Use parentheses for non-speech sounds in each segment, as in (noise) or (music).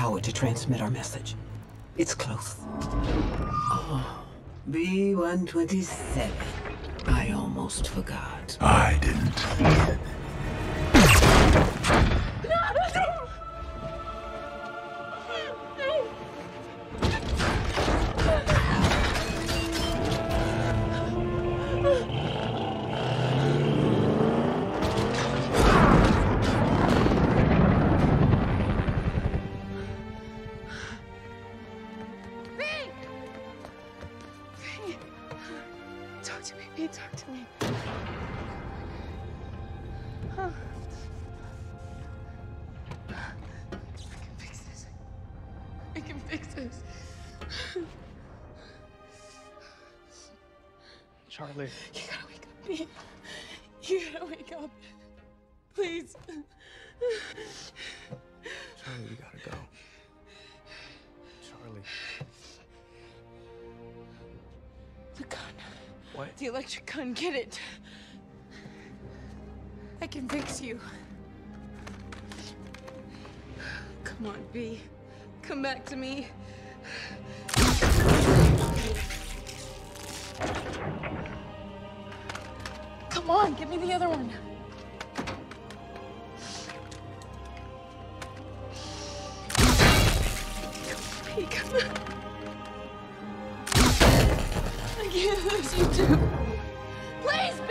power to transmit our message. It's close. Oh, B-127. I almost forgot. I didn't. Charlie. You gotta wake up, Pete. You gotta wake up. Please. Charlie, we gotta go. Charlie. The gun. What? The electric gun, get it. I can fix you. Come on, B. Come back to me. Come on, give me the other one. B, come on. (laughs) I can't lose you too. Please, B.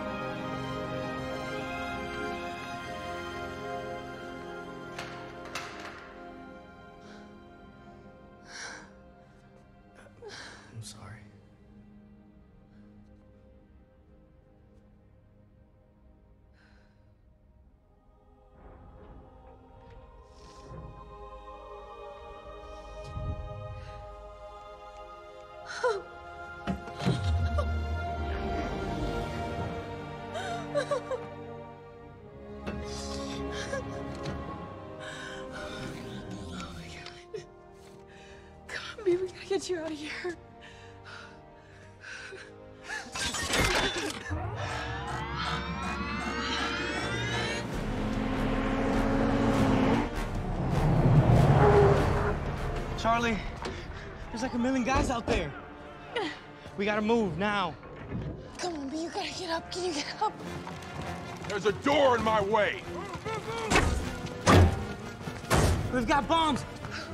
get you out of here. Charlie, there's like a million guys out there. We gotta move now. Come on, B. You gotta get up. Can you get up? There's a door in my way. We've got bombs.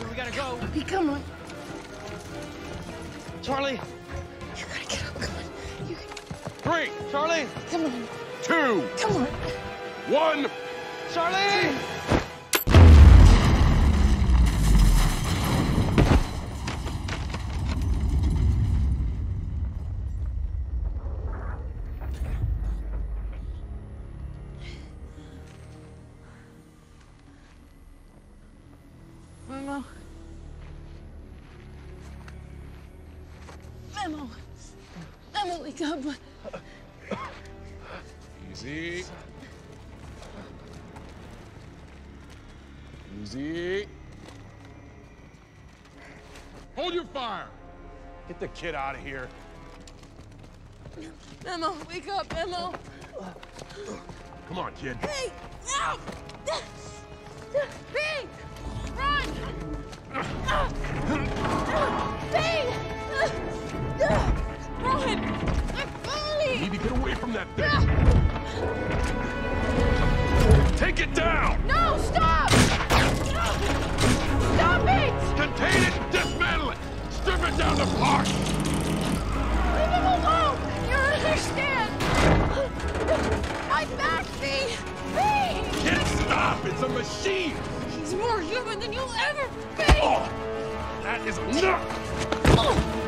We gotta go. B, come on. Charlie. You gotta get up. Come on. You Three, Charlie. come on. two, Come on. one. Charlie. Memo. Memo. Memo, wake up. Easy. Easy. Hold your fire. Get the kid out of here. Memo, wake up, Memo. Come on, kid. Hey, no! Bing! Run! Ah! Bing! Run! I'm falling! Need to get away from that thing. Ah! Take it down. No, stop! Stop it! Contain it and dismantle it. Strip it down to parts. Leave him alone! You understand! My back, Bing! Bing! Kid, stop. It's a machine. He's more human than you'll ever be! Oh, that is enough. Oh.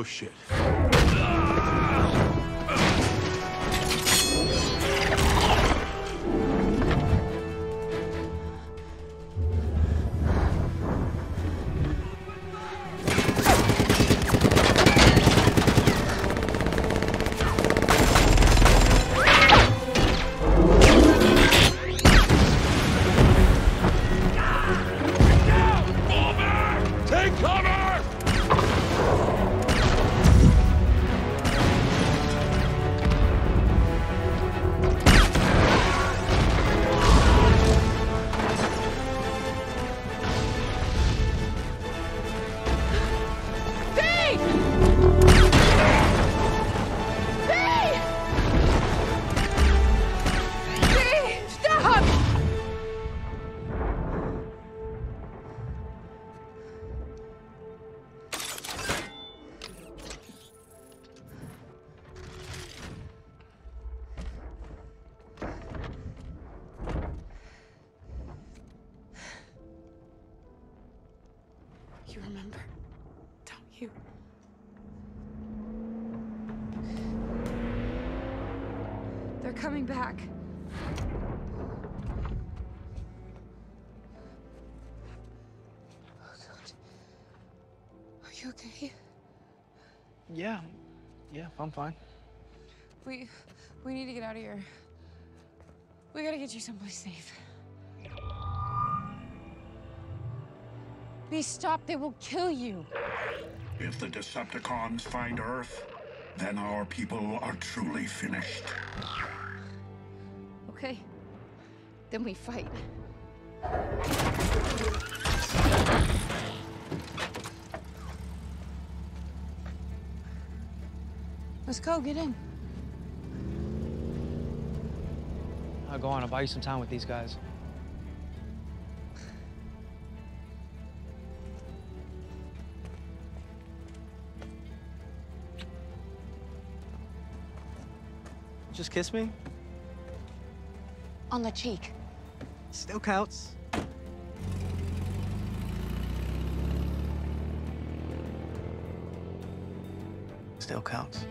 Oh shit. You remember, don't you? They're coming back. Oh, God. Are you okay? Yeah. Yeah, I'm fine. We we need to get out of here. We gotta get you someplace safe. Be stopped, they will kill you. If the Decepticons find Earth, then our people are truly finished. Okay. Then we fight. Let's go, get in. I'll go on. I'll buy you some time with these guys. Just kiss me? On the cheek. Still counts. Still counts.